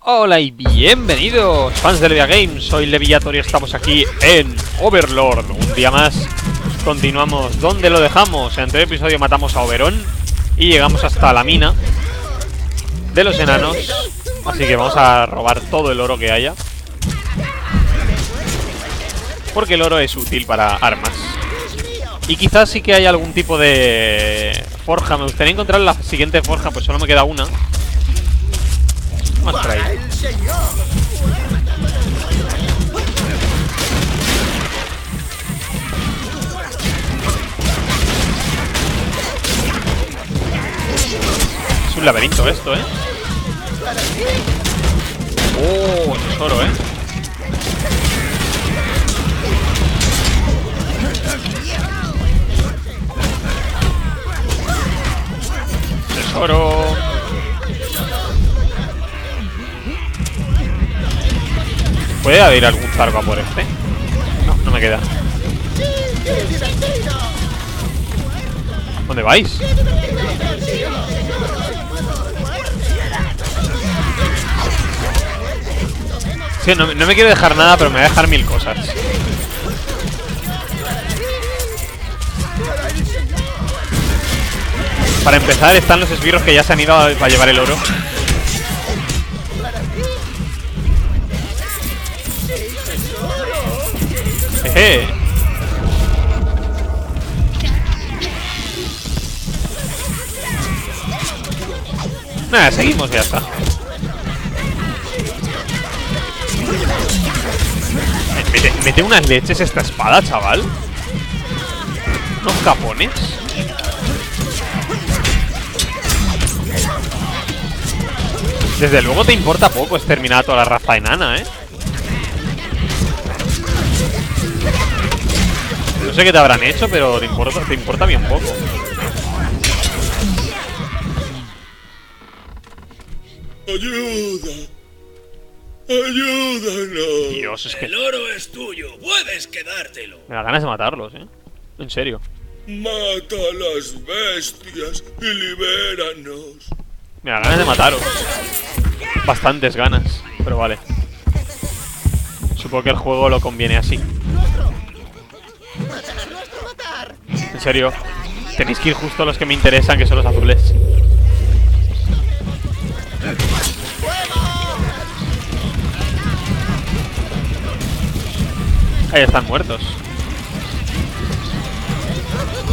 Hola y bienvenidos, fans de Levia Games. Soy Leviator y estamos aquí en Overlord. Un día más. Continuamos donde lo dejamos. En el anterior episodio matamos a Oberon y llegamos hasta la mina de los enanos. Así que vamos a robar todo el oro que haya. Porque el oro es útil para armas. Y quizás sí que hay algún tipo de forja. Me gustaría encontrar la siguiente forja, pues solo me queda una. Ahí. Es un laberinto esto, ¿eh? Oh, tesoro, ¿eh? ¿Puede haber algún zargo por este? No, no me queda. ¿Dónde vais? Sí, no, no me quiero dejar nada, pero me voy a dejar mil cosas. Para empezar están los esbirros que ya se han ido a, llevar el oro. Jeje. Nada, seguimos, ya está. Mete, mete unas leches esta espada, chaval. Unos capones. Desde luego te importa poco exterminar a toda la raza enana, ¿eh? No sé qué te habrán hecho, pero te importa, te importa bien poco. ¡Ayuda! ¡Ayúdanos! Dios, es que El oro es tuyo, puedes quedártelo. me da ganas de matarlos, ¿eh? En serio. ¡Mata a las bestias y libéranos! Me ganas de mataros. Bastantes ganas, pero vale. Supongo que el juego lo conviene así. En serio, tenéis que ir justo a los que me interesan, que son los azules. Ahí están muertos.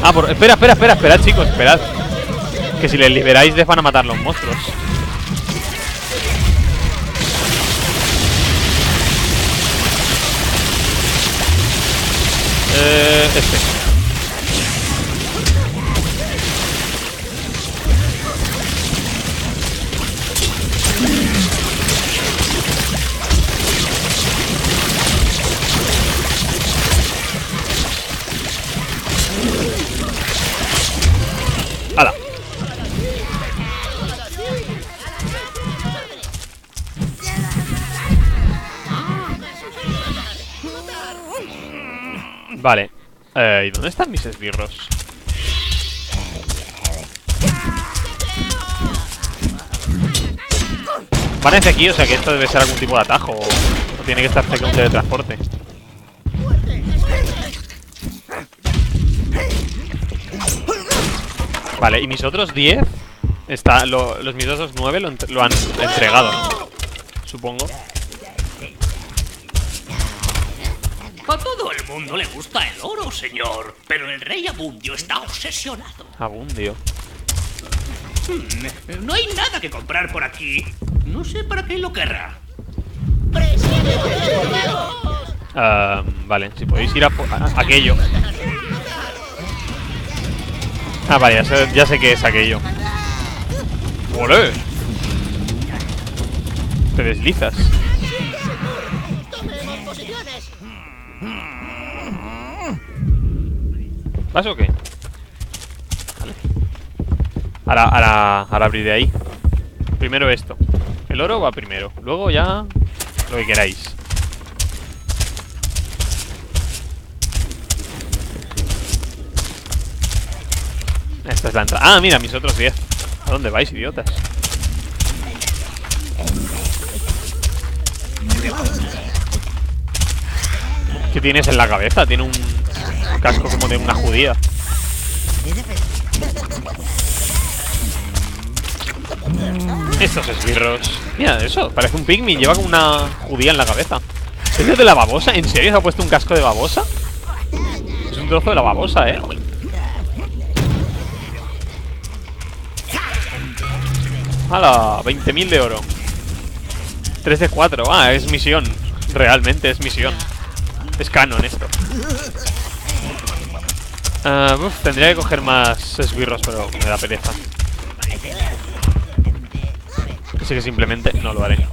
Ah, por... espera, espera, espera, esperad, chicos, esperad. Que si les liberáis les van a matar los monstruos. Eh, este. Vale. Eh, ¿Y dónde están mis esbirros? Hacia aquí, o sea que esto debe ser algún tipo de atajo. O, tiene que estar cerca de un teletransporte. Vale, y mis otros 10 está, lo- Los mis otros 9 lo, lo han entregado. Supongo A todo el mundo le gusta el oro, señor. Pero el rey Abundio está obsesionado. Abundio Hmm, No hay nada que comprar por aquí. No sé para qué lo querrá. Ah, Vale, si podéis ir a- aquello Ah, vale, ya sé, ya sé qué es aquello ¡Ole! Te deslizas ¿Vas o qué? Vale. Ahora, ahora, ahora abriré ahí Primero esto El oro va primero Luego ya Lo que queráis Esta es la entrada. Ah, mira, mis otros 10. ¿A dónde vais, idiotas? ¿Qué tienes en la cabeza? Tiene un casco como de una judía. Estos esbirros. Mira, eso, parece un pygmy. Lleva como una judía en la cabeza. ¿Es de la babosa? ¿En serio se ha puesto un casco de babosa? Es un trozo de la babosa, ¿eh? ¡Hala! 20.000 de oro 3 de 4 Ah, es misión Realmente es misión Es canon esto Ah, uf, Tendría que coger más esbirros Pero me da pereza Así que simplemente no lo haré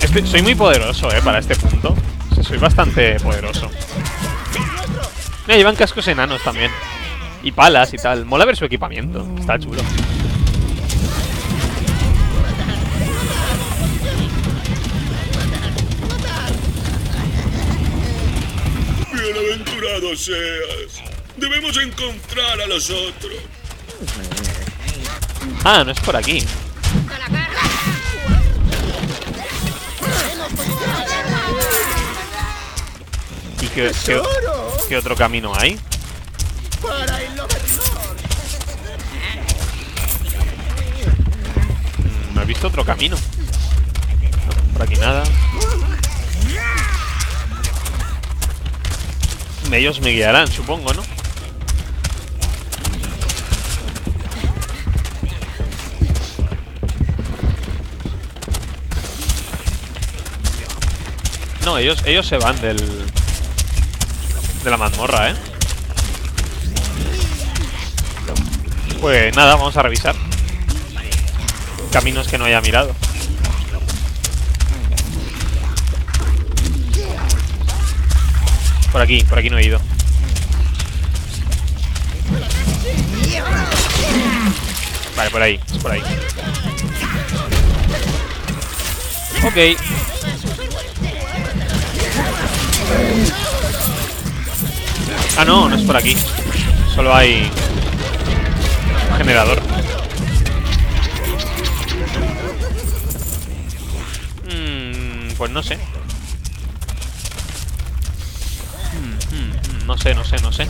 Este- soy muy poderoso, eh, para este punto Soy bastante poderoso Mira, llevan cascos enanos también. Y palas y tal. Mola ver su equipamiento. Está chulo. Seas. Debemos encontrar a los otros. Ah, no es por aquí. ¿Y qué, qué- qué otro camino hay? Mm, No he visto otro camino. No, por aquí nada. Ellos me guiarán, supongo, ¿no? No, ellos, ellos se van del... De la mazmorra, ¿eh? Pues nada, vamos a revisar. Caminos que no haya mirado. Por aquí, por aquí no he ido. Vale, por ahí, por ahí. Ok. Ah, no, no es por aquí. Solo hay generador. Mm, pues no sé. No sé, no sé, no sé.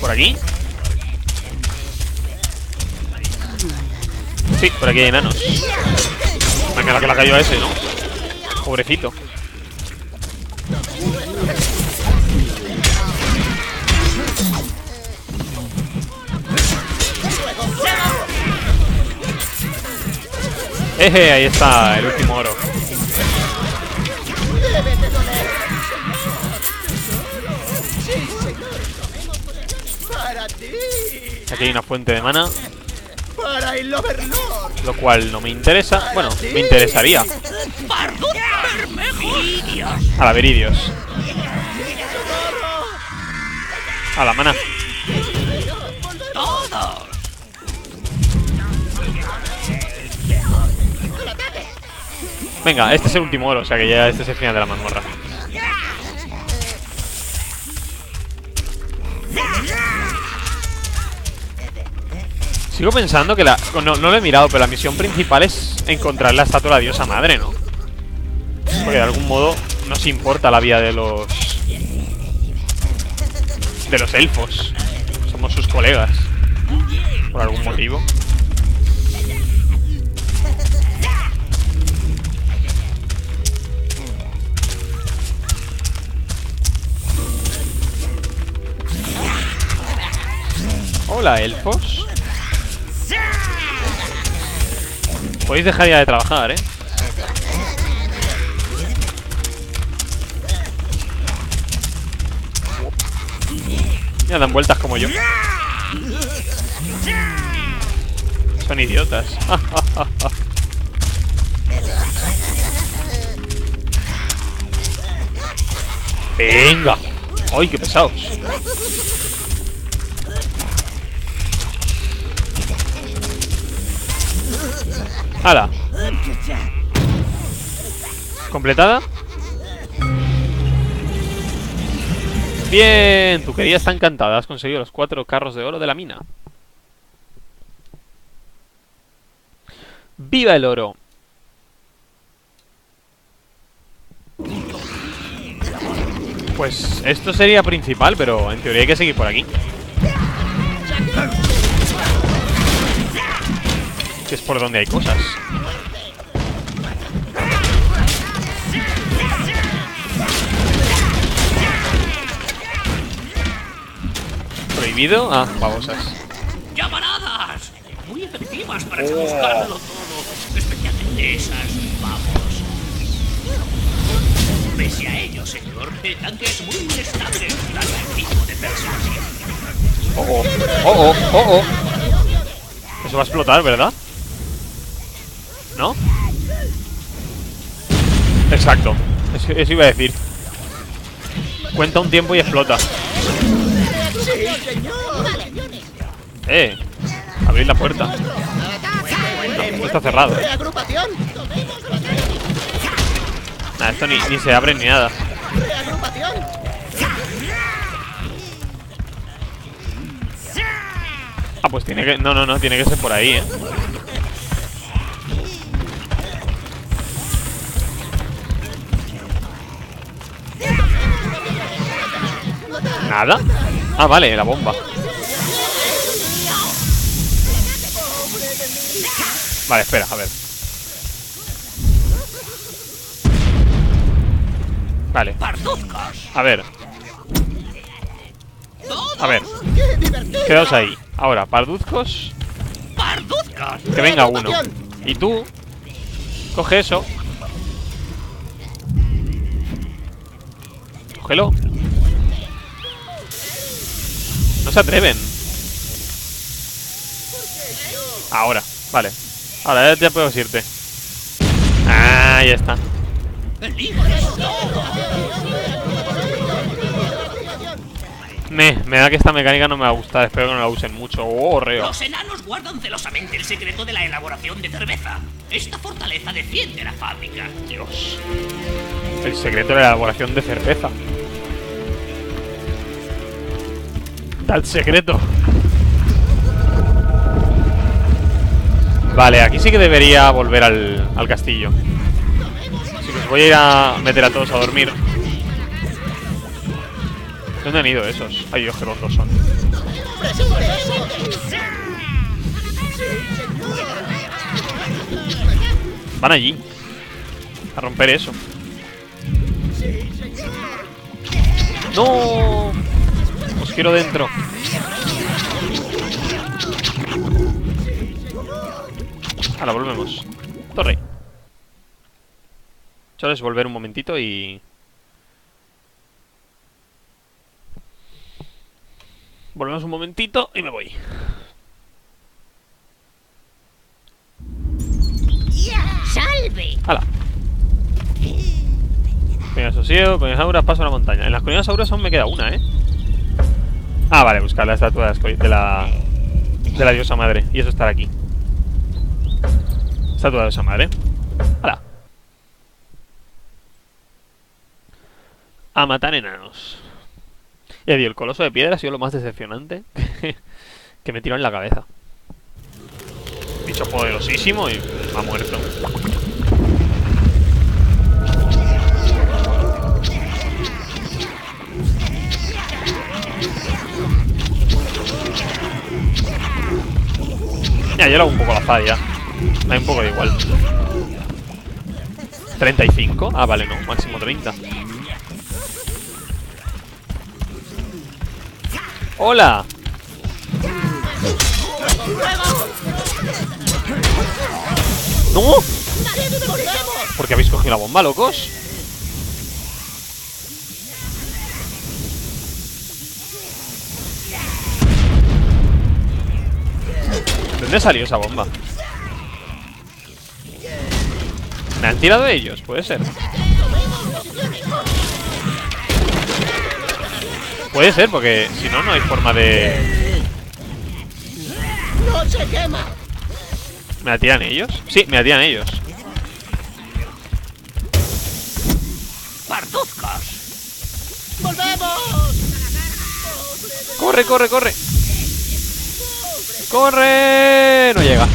¿Por aquí? Sí, por aquí hay enanos. Venga, la que la cayó a ese, ¿no? Pobrecito. Eje, ahí está el último oro. Aquí hay una fuente de mana, lo cual no me interesa. Bueno, me interesaría. A la Veridios. A la mana. Venga, este es el último oro, o sea que ya este es el final de la mazmorra. Sigo pensando que la... No, lo he mirado, pero la misión principal es encontrar la estatua de la diosa madre, ¿no? Porque de algún modo nos importa la vida de los... De los elfos. Somos sus colegas. Por algún motivo. Hola, elfos. Podéis dejar ya de trabajar, ¿eh? Ya dan vueltas como yo. Son idiotas. Venga. ¡Ay, qué pesados! ¡Hala! ¿Completada? Bien, tu querida está encantada. Has conseguido los cuatro carros de oro de la mina. ¡Viva el oro! Pues esto sería principal, pero en teoría hay que seguir por aquí. Que es por donde hay cosas. ¿Prohibido? Ah, babosas. ¡Llamaradas! Muy efectivas para buscarlo todo. Especialmente esas, vamos. Pese a ello, señor, el tanque es muy inestable. Dale el tipo de persuasión. Oh, oh, oh, oh, oh, oh. Eso va a explotar, ¿verdad? ¿No? Exacto. Eso, eso iba a decir. Cuenta un tiempo y explota. Eh, abrid la puerta. No, está cerrado. Nah, esto ni, ni se abre ni nada. Ah, pues tiene que... No, no, no, tiene que ser por ahí, ¿eh? ¿Nada? Ah, vale, la bomba. Vale, espera, a ver. Vale, a ver. A ver, quedaos ahí. Ahora. ¡Parduzcos! Que venga uno. Y tú, coge eso. Cógelo. No se atreven. Ahora, vale. Ahora ya, puedes irte. Ah, ya está. Me, me da que esta mecánica no me va a gustar. Espero que no la usen mucho. Oh, reo. Los enanos guardan celosamente el secreto de la elaboración de cerveza. Esta fortaleza defiende la fábrica. Dios. El secreto de la elaboración de cerveza. Tal secreto. Vale, aquí sí que debería volver al, al castillo. Así que os voy a ir a meter a todos a dormir. ¿Dónde han ido esos? Ay, Dios, qué tontos son. Van allí. A romper eso. ¡No! Quiero dentro. Ahora volvemos. Torre. Chavales, volver un momentito y... Volvemos un momentito y me voy. ¡Salve! ¡Hala! Colinas Sosiego, Colinas Auras, paso a la montaña. En las Colinas Auras aún me queda una, ¿eh? Ah, vale, buscar la estatua de, la... De la diosa madre. Y eso estará aquí. Estatua de la diosa madre. ¡Hala! A matar enanos. Y el coloso de piedra ha sido lo más decepcionante que me tiró en la cabeza. Bicho poderosísimo y ha muerto. Ya, yo lo hago un poco ya. Me da un poco de igual. ¿35? Ah, vale, no, máximo 30. ¡Hola! ¡No! ¿Por qué habéis cogido la bomba, locos? Dónde salió esa bomba? ¿Me han tirado ellos? Puede ser. Puede ser, porque si no, no hay forma de... ¡No se quema! ¿Me la tiran ellos? Sí, me la tiran ellos. ¡Volvemos! ¡Corre, corre, corre! ¡Corre! No llega.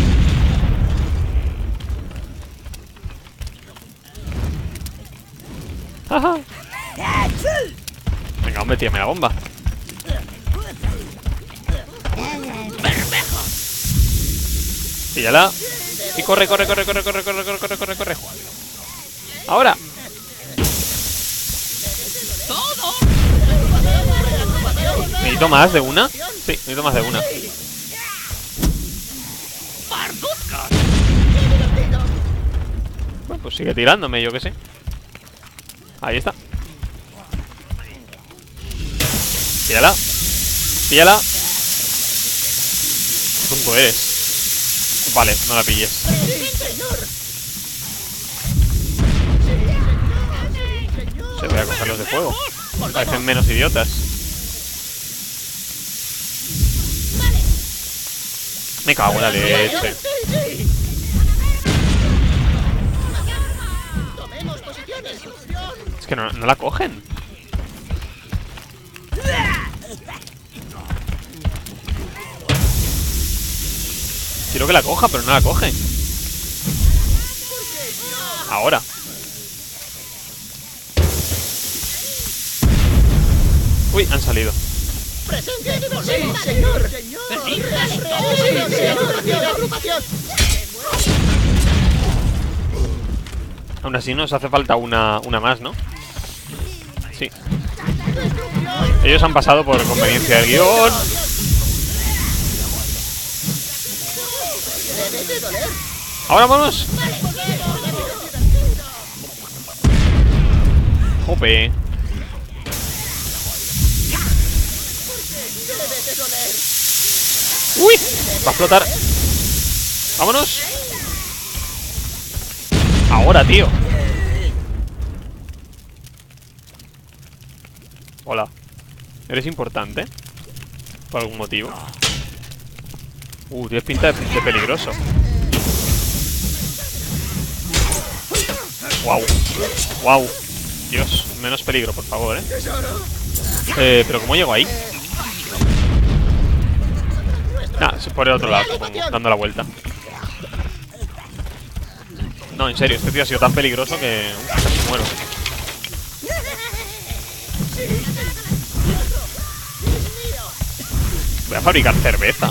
Ajá. Venga, hombre, tírame la bomba. Píllala. Y corre, corre, corre, corre, corre, corre, corre, corre, corre, corre. Ahora. ¿Necesito más de una? Sí, necesito más de una. Sigue tirándome, yo que sé. Ahí está. Píllala. Píllala. Tonto eres. Vale, no la pilles. Se voy a cogerlos de fuego. Parecen menos idiotas. Me cago en la leche. Es que no, la cogen. Quiero que la coja, pero no la coge. Ahora. Uy, han salido. Aún así nos hace falta una, una más, ¿no? Sí. Ellos han pasado por conveniencia del guion. Ahora vamos. Jope. Uy, va a explotar. Vámonos. Ahora, tío. Hola. ¿Eres importante? ¿Por algún motivo? Uh, tienes pinta de, peligroso. Wow. Wow. Dios, menos peligro, por favor, ¿eh? Eh, pero ¿cómo llego ahí? Ah, es por el otro lado, supongo, dando la vuelta. No, en serio, este tío ha sido tan peligroso que uf, casi muero. A fabricar cerveza.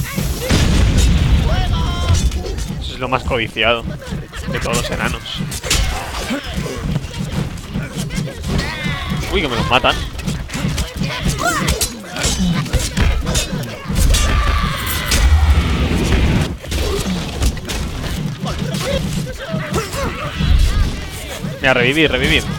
Eso es lo más codiciado de todos los enanos. Uy, que me los matan. Mira, revivir, revivir.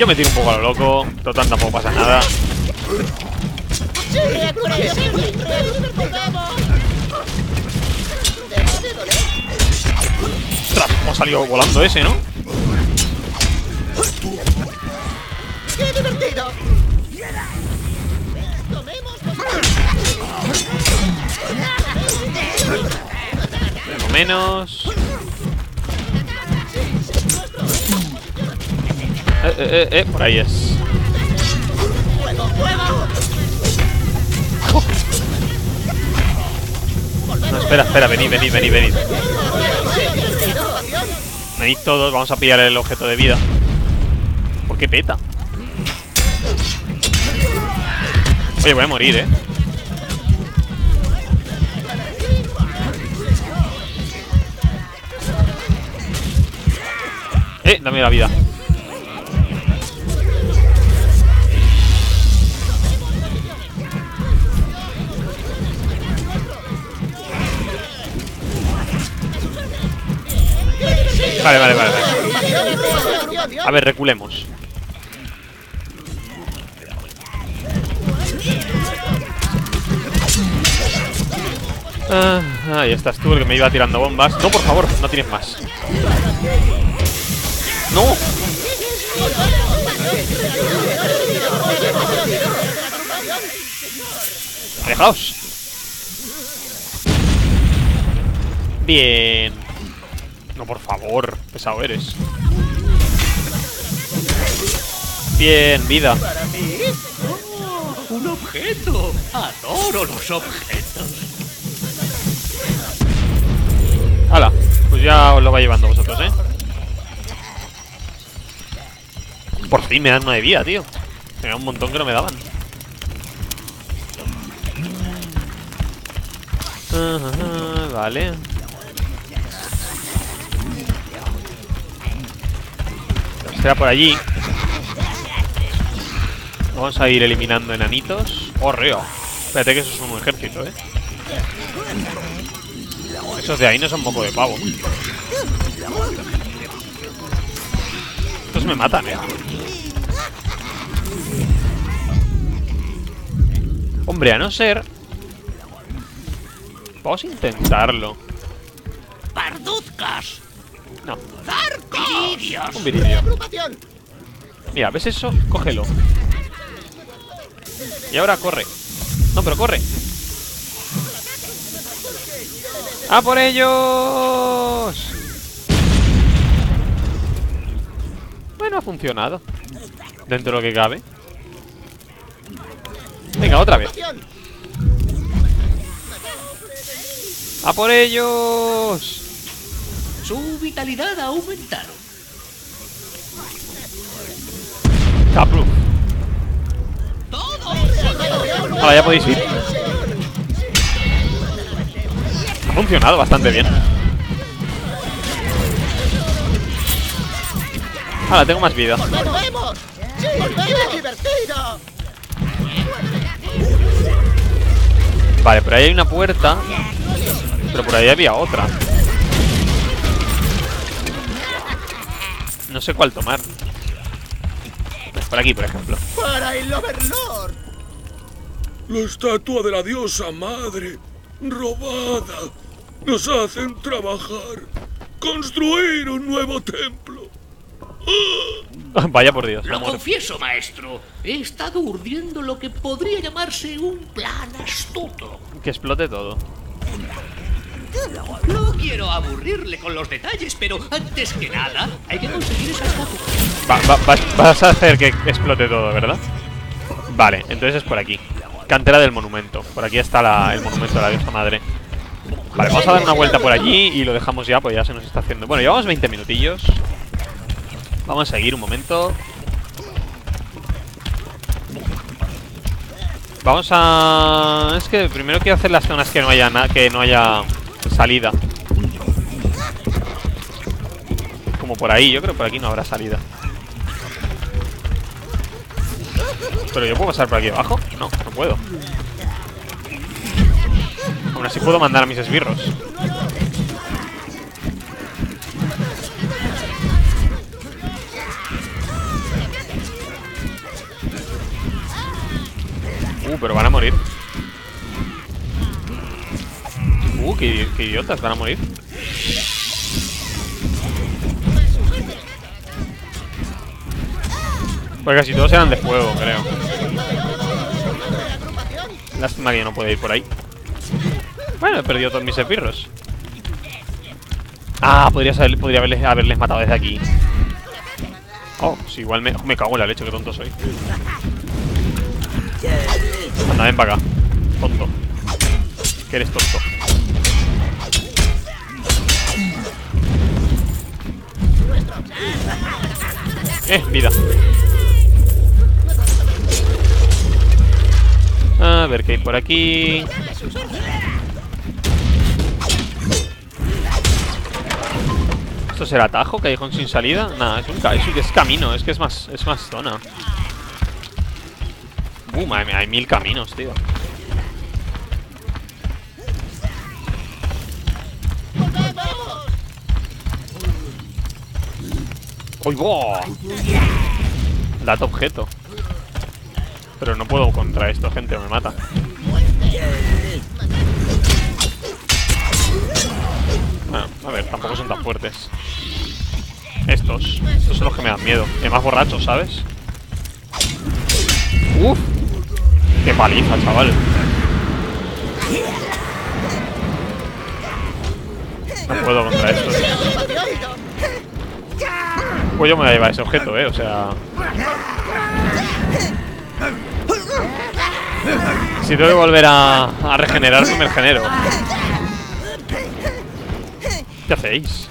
Yo me tiro un poco a lo loco. Total, tampoco pasa nada. ¡Ostras! ¿Cómo ha salido volando ese, no? ¡Qué divertido! Menos. Eh, eh, eh, eh, por ahí es. No, espera, espera, venid, venid, venid, venid. Venid todos, vamos a pillar el objeto de vida. ¿Por qué peta? Oye, voy a morir, eh. Eh, dame la vida. Vale, vale, vale, vale. A ver, reculemos. Ah, ahí estás tú, el que me iba tirando bombas. No, por favor, no tienes más. ¡No! ¡Alejaos! Bien. Por favor, pesado eres. Bien, vida. Un objeto. Adoro los objetos. Hala, pues ya os lo va llevando vosotros, ¿eh? Por fin me dan una de vida, tío. Tenía un montón que no me daban. Ajá, vale. Será por allí. Vamos a ir eliminando enanitos. ¡Oh, reo! Espérate que eso es un ejército, ¿eh? Esos de ahí no son moco de pavo. Estos me matan, ¿eh? Hombre, a no ser... Vamos a intentarlo. Parduzcas. No, Viridios. un viridio. Mira, ¿ves eso? Cógelo. Y ahora corre. No, pero corre. ¡A por ellos! Bueno, ha funcionado. Dentro de lo que cabe. Venga, otra vez. ¡A por ellos! Su vitalidad ha aumentado. Taproof. Ahora ya podéis ir. Ha funcionado bastante bien. Ahora tengo más vida. Vale, por ahí hay una puerta. Pero por ahí había otra. No sé cuál tomar. Por aquí, por ejemplo. ¡Para el Overlord! La estatua de la diosa madre, robada. Nos hacen trabajar. Construir un nuevo templo. Vaya por Dios. Lo confieso, maestro. He estado urdiendo lo que podría llamarse un plan astuto. Que explote todo. No quiero aburrirle con los detalles, pero antes que nada, hay que conseguir esa estatua. Va- va- vas, a hacer que explote todo, ¿verdad? Vale, entonces es por aquí. Cantera del monumento. Por aquí está el monumento de la diosa madre. Vale, vamos a dar una vuelta por allí y lo dejamos ya, pues ya se nos está haciendo. Bueno, llevamos 20 minutillos. Vamos a seguir un momento. Vamos a... Es que primero quiero hacer las zonas que no haya nada, que no haya salida. Como por ahí, yo creo que por aquí no habrá salida. ¿Pero yo puedo pasar por aquí abajo? No, no puedo. Aún así puedo mandar a mis esbirros. Uh, pero van a morir. Uh, qué, idi- qué idiotas, van a morir. Pues casi todos eran de fuego, creo. Lástima que no puede ir por ahí. Bueno, he perdido todos mis esbirros. Ah, podría, podría haberles, haberles matado desde aquí. Oh, sí, igual me, me cago en la leche, qué tonto soy. Anda, ven para acá. Tonto. Que eres tonto. Eh, vida. A ver qué hay por aquí. ¿Esto será atajo? ¿Callejón sin salida? Nada, es un es, es camino, es que es más, es más zona. Uh, hay mil caminos, tío. ¡Uy, va! Dato objeto. Pero no puedo contra esto, gente, me mata. Bueno, a ver, tampoco son tan fuertes. Estos. Estos son los que me dan miedo. Y más borrachos, ¿sabes? ¡Uf! ¡Qué paliza, chaval! No puedo contra esto. Pues yo me voy a ese objeto, eh. O sea. Si tengo que volver a, regenerarme, me regenero. ¿Qué hacéis?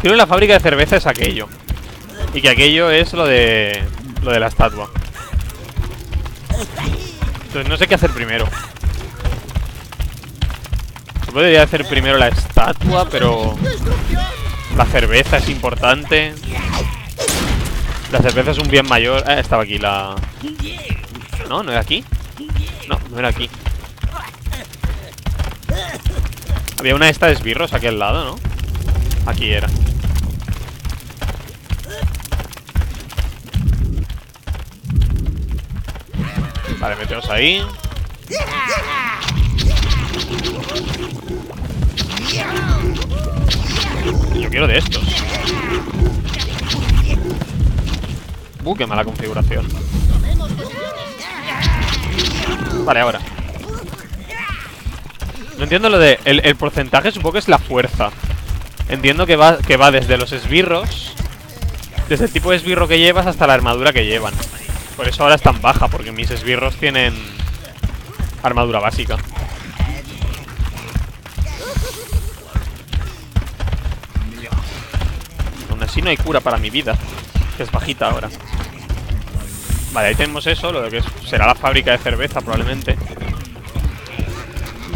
Creo que la fábrica de cerveza es aquello. Y que aquello es lo de. lo de la estatua. Entonces no sé qué hacer primero. Se podría hacer primero la estatua, pero. La cerveza es importante. La cerveza es un bien mayor. Ah, estaba aquí la. No, no era aquí. No, no era aquí. Había una de estas de esbirros aquí al lado, ¿no? Aquí era. Vale, metemos ahí. Yo quiero de estos. Uh, qué mala configuración. Vale, ahora. No entiendo lo de... El, el porcentaje supongo que es la fuerza. Entiendo que va, que va desde los esbirros... Desde el tipo de esbirro que llevas hasta la armadura que llevan. Por eso ahora es tan baja, porque mis esbirros tienen... Armadura básica. Así no hay cura para mi vida. Que es bajita ahora. Vale, ahí tenemos eso, lo de que será la fábrica de cerveza probablemente.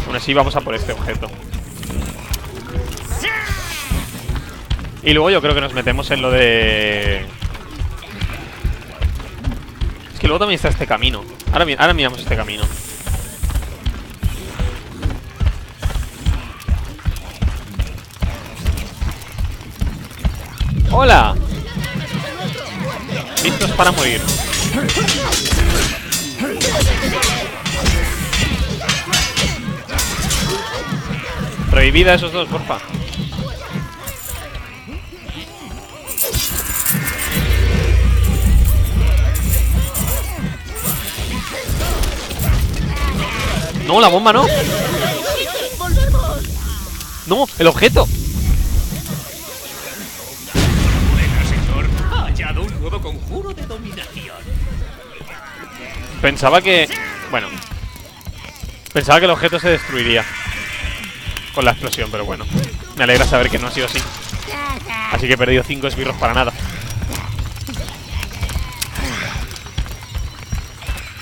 Aún así vamos a por este objeto. Y luego yo creo que nos metemos en lo de... Es que luego también está este camino. Ahora, ahora miramos este camino. ¡Hola! Listos para morir. Revivid a esos dos, porfa. No, la bomba no. No, el objeto. De dominación. Pensaba que... Bueno. Pensaba que el objeto se destruiría. Con la explosión, pero bueno. Me alegra saber que no ha sido así. Así que he perdido 5 esbirros para nada.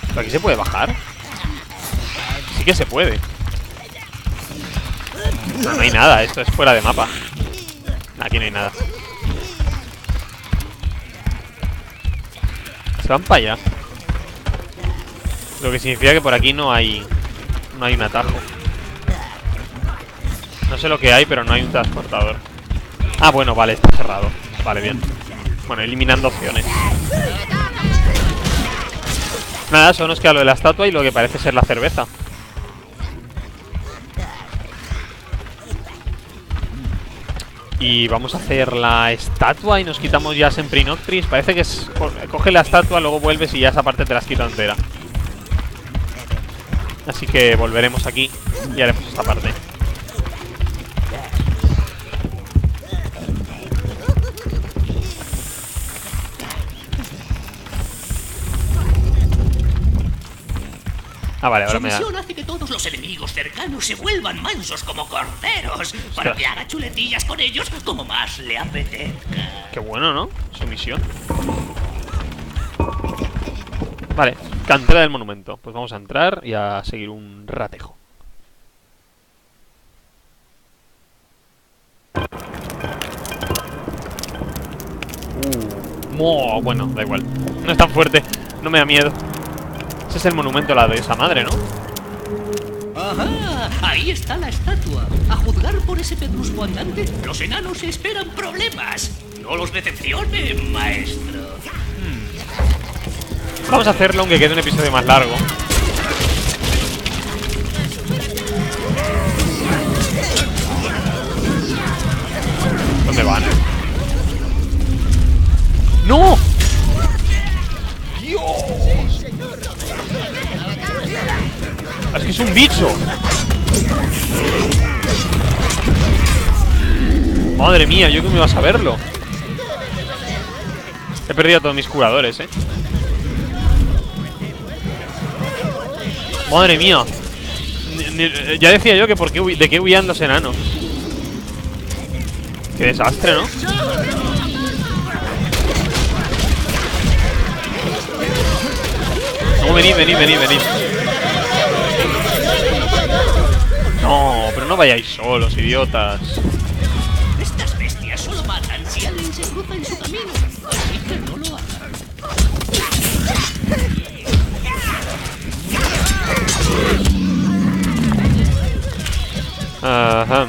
¿Pero aquí se puede bajar? Sí que se puede. No, no hay nada, esto es fuera de mapa. Aquí no hay nada. Van para allá. Lo que significa que por aquí no hay no hay un atajo. No sé lo que hay, pero no hay un transportador. Ah, bueno, vale, está cerrado. Vale, bien. Bueno, eliminando opciones. Nada, solo nos queda lo de la estatua y lo que parece ser la cerveza. Y vamos a hacer la estatua y nos quitamos ya Semprinoctris. Parece que es... co- Coge la estatua, luego vuelves y ya esa parte te la has quitado entera. Así que volveremos aquí y haremos esta parte. Ah, vale, ahora Su me da. misión hace que todos los enemigos cercanos se vuelvan mansos como corderos, para Ostras. que haga chuletillas con ellos como más le apetezca. Qué bueno, ¿no? Su misión. Vale, cantera del monumento. Pues vamos a entrar y a seguir un ratejo. Uh, mo- bueno, da igual. No es tan fuerte, no me da miedo. Ese es el monumento a la de esa madre, ¿no? Ajá, ahí está la estatua. A juzgar por ese pedrusco andante, los enanos esperan problemas. No los decepcione, maestro. Vamos a hacerlo aunque quede un episodio más largo. ¿Dónde van? ¡No! Es que es un bicho. Madre mía, yo que me iba a saberlo. He perdido a todos mis curadores, eh. Madre mía. Ni- ya decía yo que por qué de qué huían los enanos. Qué desastre, ¿no? No, venid, venid, venid, venid. No, vayáis solos, idiotas. Estas bestias solo matan si alguien se cruza en su camino. Así que no lo hagan. Ajá.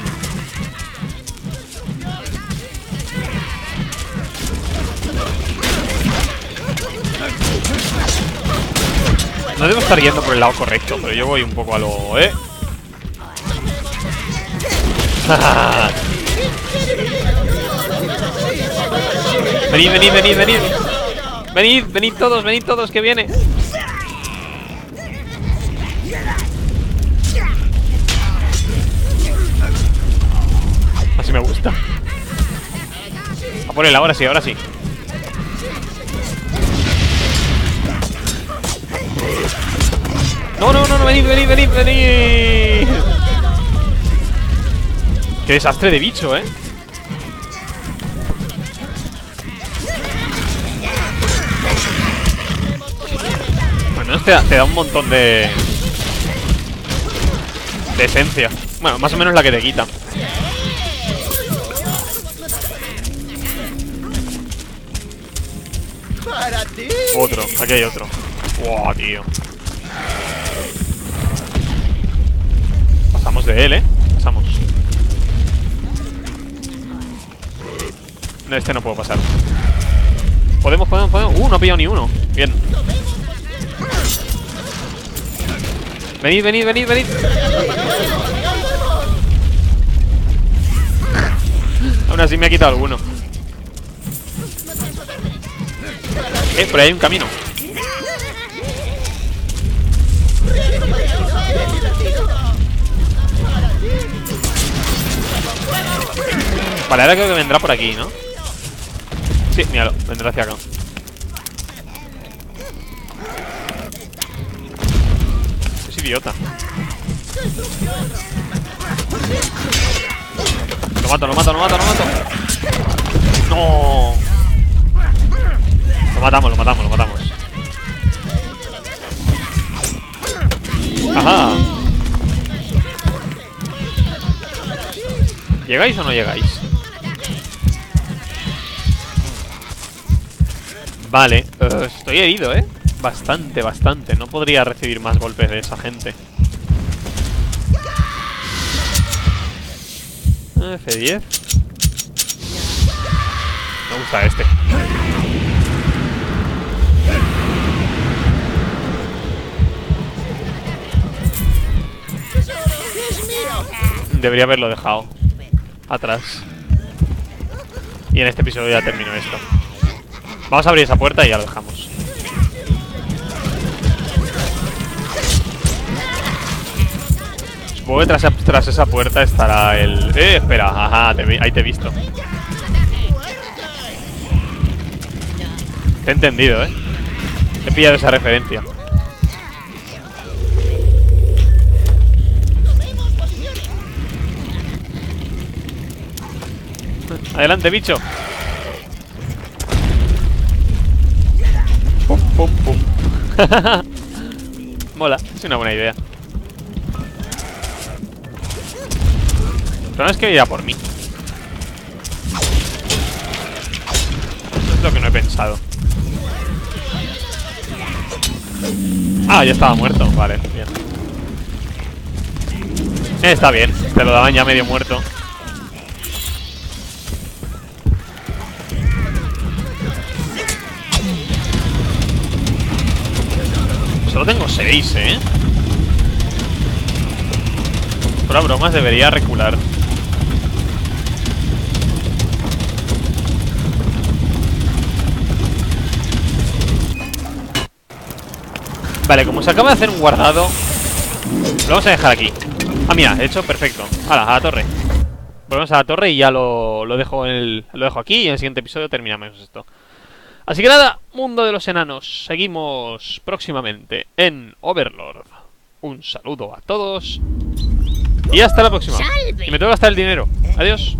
No debo estar yendo por el lado correcto, pero yo voy un poco a lo... ¿eh? venid, venid, venid, venid. Venid, venid todos, venid todos, que viene. Así me gusta. A él, ahora sí, ahora sí. No, no, no, no, venid, venid, venid, venid. Qué desastre de bicho, eh. Bueno, te da, da un montón de... De esencia. Bueno, más o menos la que te quita. Otro, aquí hay otro. Wow, tío. Pasamos de él, ¿eh? Pasamos. Este no puedo pasar. Podemos, podemos, podemos. Uh, no ha pillado ni uno. Bien. Venid, venid, venid, venid. Aún así me ha quitado alguno. Eh, por ahí hay un camino. Vale, ahora creo que vendrá por aquí, ¿no? Sí, míralo, vendrá hacia acá. Es idiota. Lo mato, lo mato, lo mato, lo mato. No. Lo matamos, lo matamos, lo matamos. Ajá. ¿Llegáis o no llegáis? Vale, eh, estoy herido, ¿eh? Bastante, bastante. No podría recibir más golpes de esa gente. Eh, F10. Me gusta este. Debería haberlo dejado atrás. Y en este episodio ya termino esto. Vamos a abrir esa puerta y ya lo dejamos. Supongo que tras, esa puerta estará el... Eh, espera, ajá, ahí te he visto. Te he entendido, eh. He pillado esa referencia. Adelante, bicho. Mola, es una buena idea. El problema es que irá por mí. Eso es lo que no he pensado. Ah, ya estaba muerto. Vale, bien. Eh, está bien. Te lo daban ya medio muerto. Seis, ¿eh? Fuera bromas, debería recular. Vale, como se acaba de hacer un guardado Lo vamos a dejar aquí Ah, mira, hecho, perfecto a la torre Volvemos a la torre y ya lo, lo dejo el, lo dejo aquí y en el siguiente episodio terminamos esto. Así que nada, mundo de los enanos. Seguimos próximamente en Overlord. Un saludo a todos. Y hasta la próxima. Y me tengo que gastar el dinero. Adiós.